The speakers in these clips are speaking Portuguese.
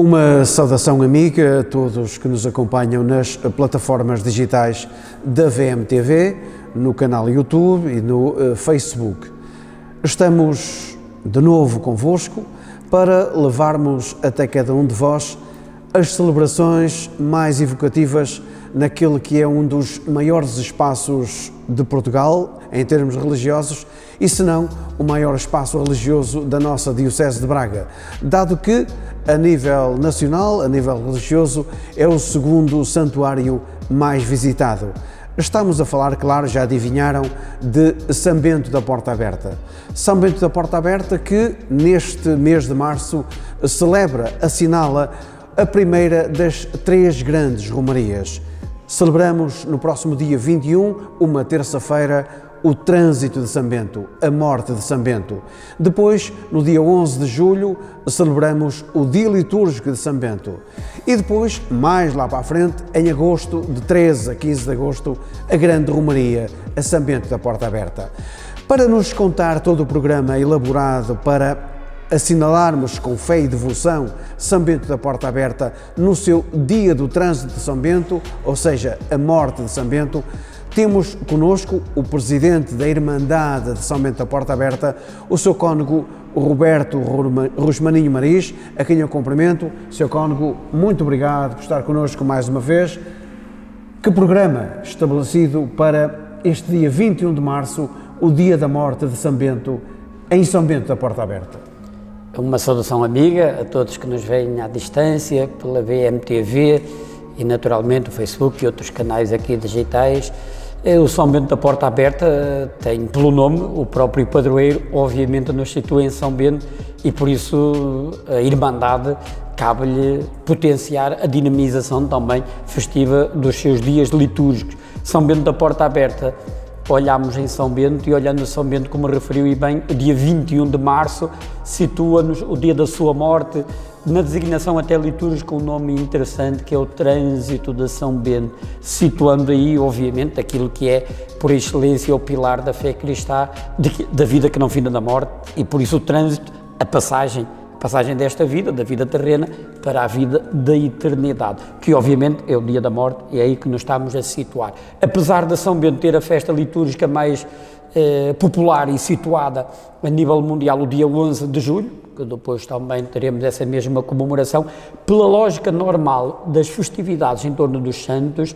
Uma saudação amiga a todos que nos acompanham nas plataformas digitais da VMTV, no canal YouTube e no uh, Facebook. Estamos de novo convosco para levarmos até cada um de vós as celebrações mais evocativas naquele que é um dos maiores espaços de Portugal em termos religiosos e, se não, o maior espaço religioso da nossa Diocese de Braga, dado que, a nível nacional, a nível religioso, é o segundo santuário mais visitado. Estamos a falar, claro, já adivinharam, de São Bento da Porta Aberta. São Bento da Porta Aberta que, neste mês de março, celebra, assinala a primeira das três grandes romarias. Celebramos no próximo dia 21, uma terça-feira, o trânsito de São Bento, a morte de São Bento. Depois, no dia 11 de julho, celebramos o dia litúrgico de São Bento. E depois, mais lá para a frente, em agosto, de 13 a 15 de agosto, a grande romaria, a São Bento da Porta Aberta. Para nos contar todo o programa elaborado para assinalarmos com fé e devoção São Bento da Porta Aberta no seu dia do trânsito de São Bento, ou seja, a morte de São Bento, temos conosco o presidente da Irmandade de São Bento da Porta Aberta, o seu cônego Roberto Rosmaninho Maris, a quem eu cumprimento. Seu cônego, muito obrigado por estar conosco mais uma vez. Que programa estabelecido para este dia 21 de março, o dia da morte de São Bento, em São Bento da Porta Aberta? Uma saudação amiga a todos que nos veem à distância, pela VMTV e naturalmente o Facebook e outros canais aqui digitais. O São Bento da Porta Aberta tem pelo nome o próprio padroeiro, obviamente nos situa em São Bento e por isso a Irmandade cabe-lhe potenciar a dinamização também festiva dos seus dias litúrgicos. São Bento da Porta Aberta olhámos em São Bento e olhando São Bento, como referiu e bem, dia 21 de março situa-nos o dia da sua morte, na designação até litúrgica um nome interessante que é o Trânsito de São Bento, situando aí, obviamente, aquilo que é, por excelência, o pilar da fé cristã, de, da vida que não finda da morte, e por isso o trânsito, a passagem passagem desta vida, da vida terrena, para a vida da eternidade, que obviamente é o dia da morte e é aí que nos estamos a situar. Apesar de São Bento ter a festa litúrgica mais eh, popular e situada a nível mundial, o dia 11 de julho, que depois também teremos essa mesma comemoração, pela lógica normal das festividades em torno dos santos,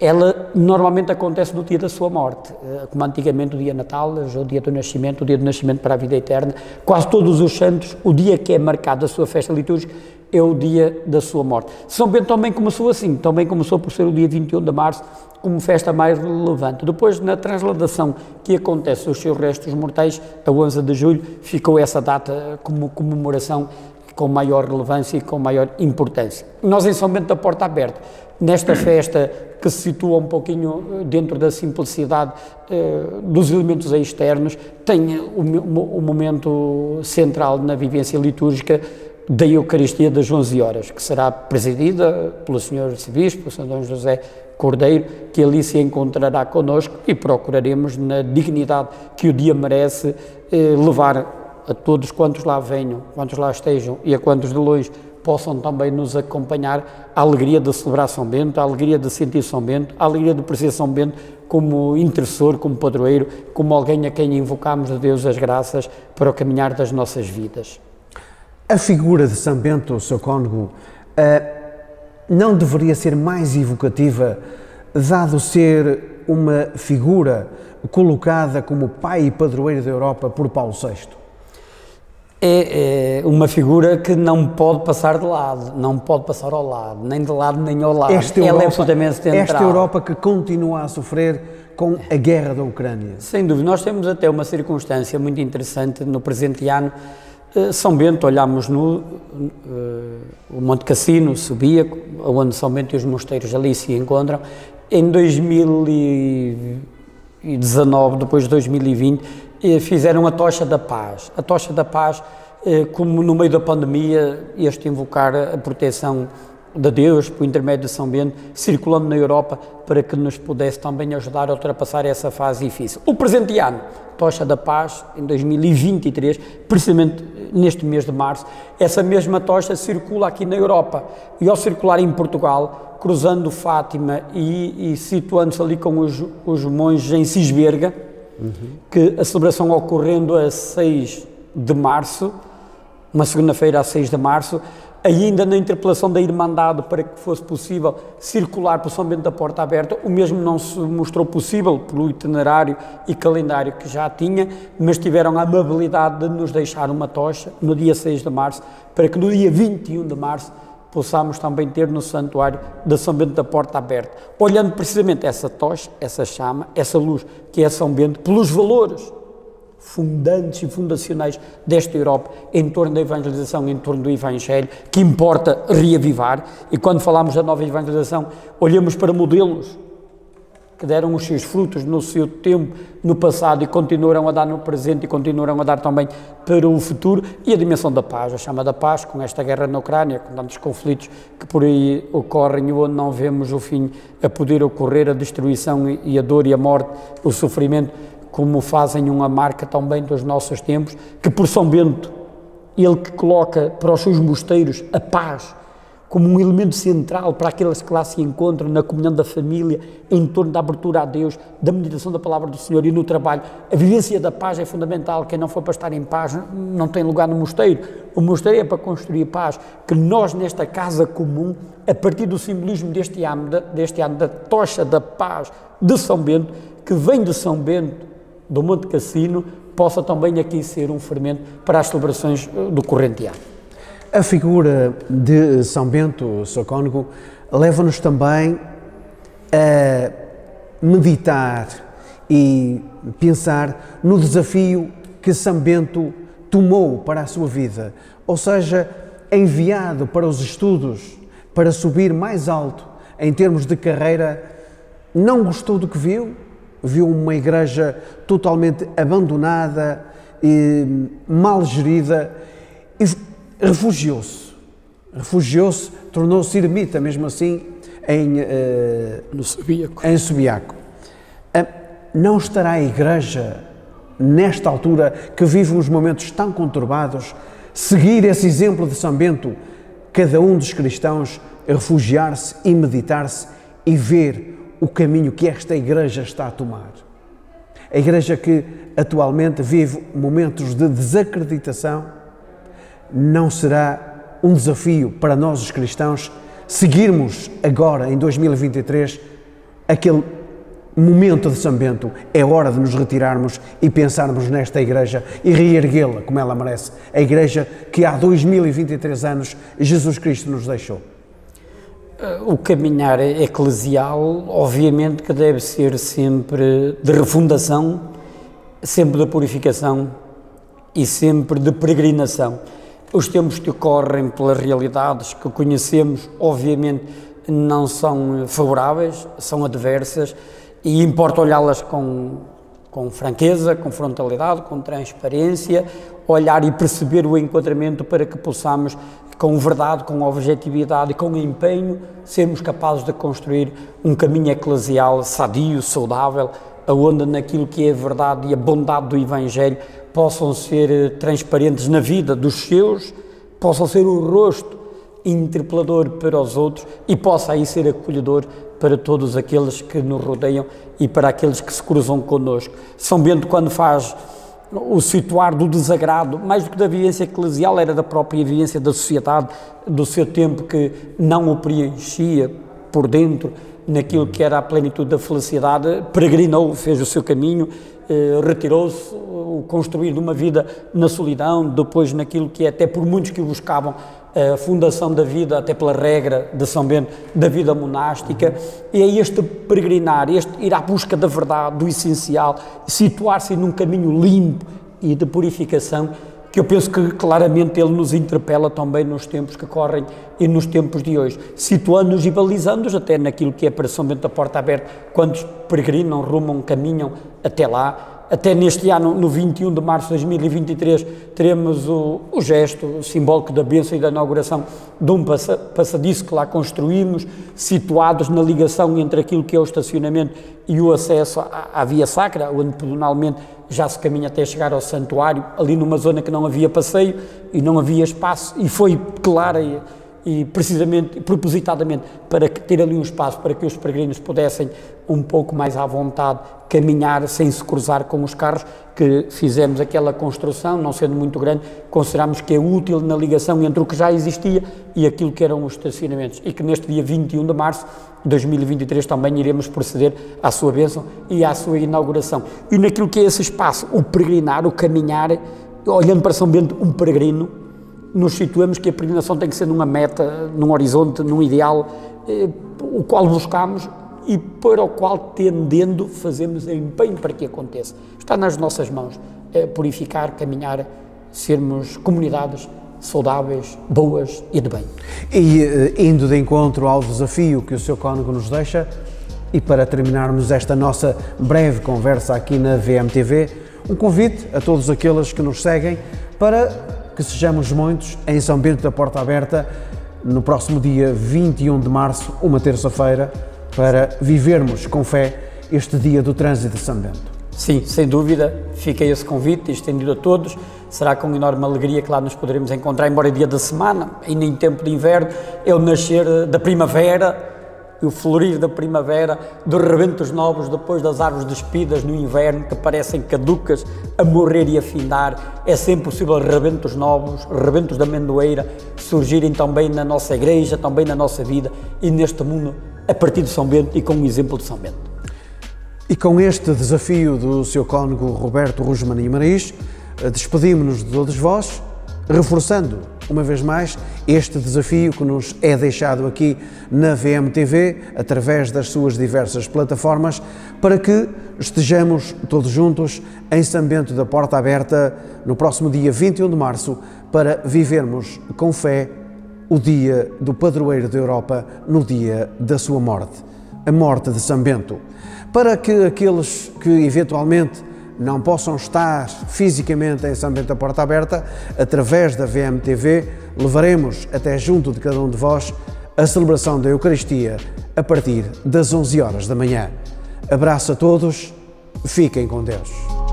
ela normalmente acontece no dia da sua morte, eh, como antigamente o dia Natal, o dia do nascimento, o dia do nascimento para a vida eterna. Quase todos os santos, o dia que é marcado a sua festa litúrgica é o dia da sua morte. São Bento também começou assim, também começou por ser o dia 21 de março, como festa mais relevante. Depois, na transladação que acontece aos seus restos mortais, a 11 de julho, ficou essa data como comemoração com maior relevância e com maior importância. Nós, em São Bento da Porta Aberta, nesta festa que se situa um pouquinho eh, dentro da simplicidade eh, dos elementos externos, tem o, o, momento central na vivência litúrgica da Eucaristia das 11 horas, que será presidida pelo Sr. Arcebispo, São Dom José Cordeiro, que ali se encontrará conosco e procuraremos, na dignidade que o dia merece, eh, levar a todos quantos lá venham, quantos lá estejam e a quantos de longe possam também nos acompanhar a alegria de celebrar São Bento, a alegria de sentir São Bento, a alegria de perceber São Bento como intercessor, como padroeiro, como alguém a quem invocamos de Deus as graças para o caminhar das nossas vidas. A figura de São Bento, o seu cônego, uh, não deveria ser mais evocativa, dado ser uma figura colocada como pai e padroeiro da Europa por Paulo VI? é, é, uma figura que não pode passar de lado, não pode passar ao lado, nem de lado nem ao lado. Esta Ela é Europa, é absolutamente central. Esta Europa que continua a sofrer com a guerra da Ucrânia. Sem dúvida, nós temos até uma circunstância muito interessante no presente ano. Eh, São Bento, olhámos no uh, o Monte Cassino, subia, onde São Bento e os mosteiros ali se encontram. Em 2019, depois de 2020, fizeram a tocha da paz. A tocha da paz, eh, como no meio da pandemia, este invocar a proteção de Deus, por intermédio de São Bento, circulando na Europa para que nos pudesse também ajudar a ultrapassar essa fase difícil. O presente ano, Tocha da Paz, em 2023, precisamente neste mês de março, essa mesma tocha circula aqui na Europa e ao circular em Portugal, cruzando Fátima e, e situando-se ali com os, os monges em Cisberga, uhum. que a celebração ocorrendo a 6 de março, uma segunda-feira a 6 de março, ainda na interpelação da Irmandade para que fosse possível circular por São Bento da Porta Aberta, o mesmo não se mostrou possível pelo itinerário e calendário que já tinha, mas tiveram a amabilidade de nos deixar uma tocha no dia 6 de março, para que no dia 21 de março possamos também ter no santuário de São Bento da Porta Aberta, olhando precisamente essa tocha, essa chama, essa luz que é São Bento, pelos valores fundantes e fundacionais desta Europa em torno da evangelização, em torno do Evangelho, que importa reavivar. E quando falamos da nova evangelização, olhamos para modelos que deram os seus frutos no seu tempo, no passado, e continuarão a dar no presente e continuarão a dar também para o futuro, e a dimensão da paz, a chama da paz, com esta guerra na Ucrânia, com tantos conflitos que por aí ocorrem e onde não vemos o fim a poder ocorrer, a destruição e a dor e a morte, o sofrimento, como fazem uma marca também dos nossos tempos, que por São Bento, ele que coloca para os seus mosteiros a paz como um elemento central para aqueles que lá se encontram na comunhão da família, em torno da abertura a Deus, da meditação da palavra do Senhor e no trabalho. A vivência da paz é fundamental. Quem não for para estar em paz não tem lugar no mosteiro. O mosteiro é para construir paz. Que nós, nesta casa comum, a partir do simbolismo deste ano, deste ano da tocha da paz de São Bento, que vem de São Bento, do Monte Cassino possa também aqui ser um fermento para as celebrações eh, do corrente ano. A figura de São Bento Socónigo leva-nos também a meditar e pensar no desafio que São Bento tomou para a sua vida, ou seja, enviado para os estudos, para subir mais alto em termos de carreira, não gostou do que viu, viu uma igreja totalmente abandonada e mal gerida e refugiou-se. Refugiou-se, tornou-se ermita, mesmo assim, em, uh, Subiaco. em Subiaco. Uh, não estará a igreja, nesta altura, que vive uns momentos tão conturbados, seguir esse exemplo de São Bento, cada um dos cristãos refugiar-se e meditar-se e ver o caminho que esta Igreja está a tomar. A Igreja que atualmente vive momentos de desacreditação, não será um desafio para nós os cristãos seguirmos agora, em 2023, aquele momento de São Bento. É hora de nos retirarmos e pensarmos nesta Igreja e reerguê-la como ela merece. A Igreja que há 2023 anos Jesus Cristo nos deixou. O caminhar eclesial, obviamente, que deve ser sempre de refundação, sempre de purificação e sempre de peregrinação. Os tempos que ocorrem pelas realidades que conhecemos, obviamente, não são favoráveis, são adversas e importa olhá-las com, com franqueza, com frontalidade, com transparência, olhar e perceber o enquadramento para que possamos com verdade, com objetividade e com empenho, sermos capazes de construir um caminho eclesial sadio, saudável, aonde naquilo que é a verdade e a bondade do Evangelho possam ser eh, transparentes na vida dos seus, possam ser o rosto interpelador para os outros e possa aí ser acolhedor para todos aqueles que nos rodeiam e para aqueles que se cruzam connosco. São Bento, quando faz o situar do desagrado, mais do que da vivência eclesial, era da própria vivência da sociedade, do seu tempo que não o preenchia por dentro, naquilo que era a plenitude da felicidade, peregrinou, fez o seu caminho, eh, retirou-se, construir uma vida na solidão, depois naquilo que é, até por muitos que o buscavam, a fundação da vida, até pela regra de São Bento, da vida monástica, é este peregrinar, este ir à busca da verdade, do essencial, situar-se num caminho limpo e de purificação, que eu penso que claramente ele nos interpela também nos tempos que correm e nos tempos de hoje, situando-nos e balizando-nos até naquilo que é para São Bento da Porta Aberta, quantos peregrinam, rumam, caminham até lá, até neste ano, no 21 de março de 2023, teremos o, o gesto simbólico da bênção e da inauguração de um passa, passadiço que lá construímos, situados na ligação entre aquilo que é o estacionamento e o acesso à, à Via Sacra, onde pedonalmente já se caminha até chegar ao santuário, ali numa zona que não havia passeio e não havia espaço, e foi clara e precisamente, propositadamente, para ter ali um espaço para que os peregrinos pudessem um pouco mais à vontade caminhar sem se cruzar com os carros, que fizemos aquela construção, não sendo muito grande, consideramos que é útil na ligação entre o que já existia e aquilo que eram os estacionamentos e que neste dia 21 de março de 2023 também iremos proceder à sua bênção e à sua inauguração. E naquilo que é esse espaço, o peregrinar, o caminhar, olhando para São Bento, um peregrino, nos situamos que a peregrinação tem que ser numa meta, num horizonte, num ideal, eh, o qual buscamos e para o qual, tendendo, fazemos empenho para que aconteça. Está nas nossas mãos eh, purificar, caminhar, sermos comunidades saudáveis, boas e de bem. E eh, indo de encontro ao desafio que o Sr. Cónigo nos deixa, e para terminarmos esta nossa breve conversa aqui na VMTV, um convite a todos aqueles que nos seguem para que sejamos muitos em São Bento da Porta Aberta no próximo dia 21 de março, uma terça-feira, para vivermos com fé este dia do trânsito de São Bento. Sim, sem dúvida, fica esse convite estendido a todos. Será com enorme alegria que lá nos poderemos encontrar, embora é dia da semana, ainda em tempo de inverno, é o nascer da primavera, e o florir da primavera, dos rebentos novos depois das árvores despidas no inverno que parecem caducas a morrer e a findar, é sempre possível rebentos novos, rebentos da amendoeira surgirem também na nossa igreja, também na nossa vida e neste mundo a partir de São Bento e com o exemplo de São Bento. E com este desafio do seu cônego Roberto Rusman e Maris, despedimos-nos de todos vós, reforçando uma vez mais, este desafio que nos é deixado aqui na VMTV, através das suas diversas plataformas, para que estejamos todos juntos em São Bento da Porta Aberta no próximo dia 21 de março, para vivermos com fé o dia do padroeiro da Europa no dia da sua morte, a morte de São Bento. Para que aqueles que eventualmente não possam estar fisicamente em São Bento da Porta Aberta, através da VMTV, levaremos até junto de cada um de vós a celebração da Eucaristia a partir das 11 horas da manhã. Abraço a todos, fiquem com Deus.